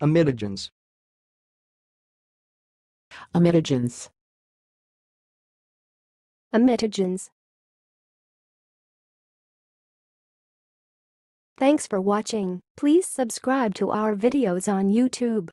Amidogens. Amidogens. Amidogens. Thanks for watching. Please subscribe to our videos on YouTube.